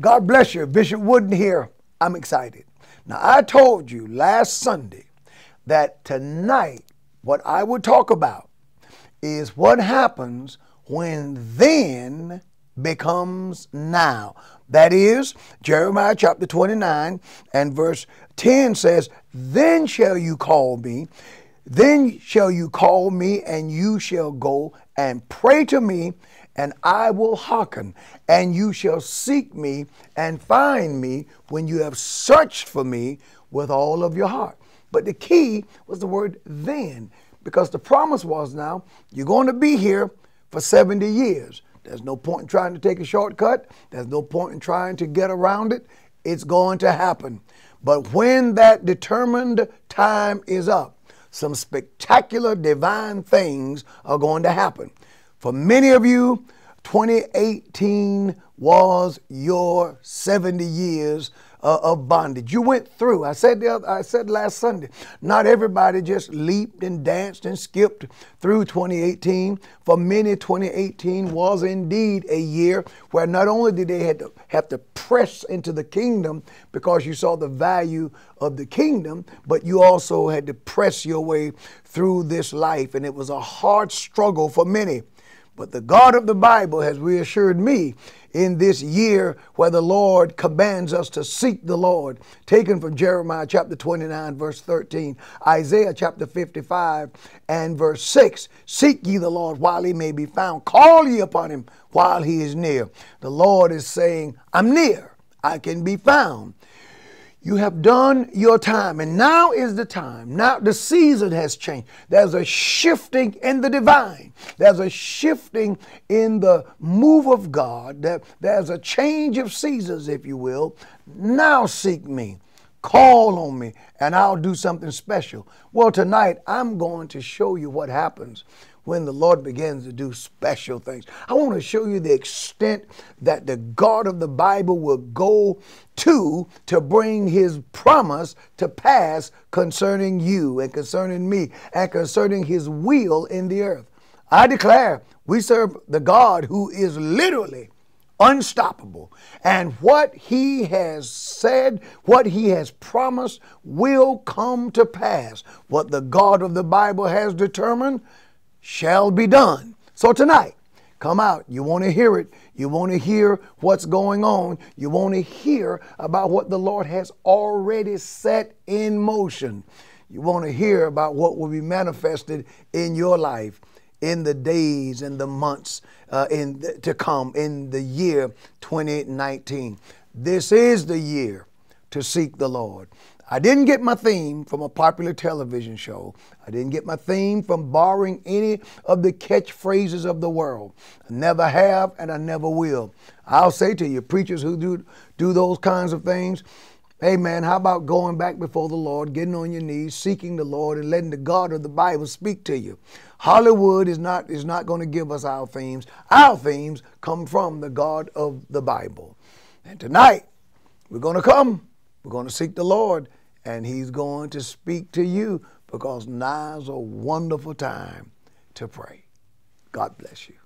God bless you. Bishop Wooden here. I'm excited. Now, I told you last Sunday that tonight, what I would talk about is what happens when then becomes now. That is, Jeremiah chapter 29 and verse 10 says, Then shall you call me, then shall you call me, and you shall go and pray to me, and I will hearken, and you shall seek me and find me when you have searched for me with all of your heart. But the key was the word then, because the promise was now, you're going to be here for 70 years. There's no point in trying to take a shortcut. There's no point in trying to get around it. It's going to happen. But when that determined time is up, some spectacular divine things are going to happen. For many of you, 2018 was your 70 years uh, of bondage. You went through. I said the other, I said last Sunday. Not everybody just leaped and danced and skipped through 2018. For many, 2018 was indeed a year where not only did they have to have to press into the kingdom because you saw the value of the kingdom, but you also had to press your way through this life, and it was a hard struggle for many. But the God of the Bible has reassured me in this year where the Lord commands us to seek the Lord, taken from Jeremiah chapter 29, verse 13, Isaiah chapter 55 and verse 6. Seek ye the Lord while he may be found, call ye upon him while he is near. The Lord is saying, I'm near, I can be found. You have done your time, and now is the time. Now the season has changed. There's a shifting in the divine. There's a shifting in the move of God. There's a change of seasons, if you will. Now seek me. Call on me, and I'll do something special. Well, tonight I'm going to show you what happens when the Lord begins to do special things. I want to show you the extent that the God of the Bible will go to to bring his promise to pass concerning you and concerning me and concerning his will in the earth. I declare we serve the God who is literally unstoppable. And what he has said, what he has promised, will come to pass. What the God of the Bible has determined shall be done. So tonight, come out. You want to hear it. You want to hear what's going on. You want to hear about what the Lord has already set in motion. You want to hear about what will be manifested in your life in the days and the months uh, in the, to come in the year 2019. This is the year to seek the Lord. I didn't get my theme from a popular television show. I didn't get my theme from borrowing any of the catchphrases of the world. I never have and I never will. I'll say to you, preachers who do, do those kinds of things, hey man, how about going back before the Lord, getting on your knees, seeking the Lord, and letting the God of the Bible speak to you? Hollywood is not, is not going to give us our themes. Our themes come from the God of the Bible. And tonight, we're going to come, we're going to seek the Lord and He's going to speak to you because now's a wonderful time to pray. God bless you.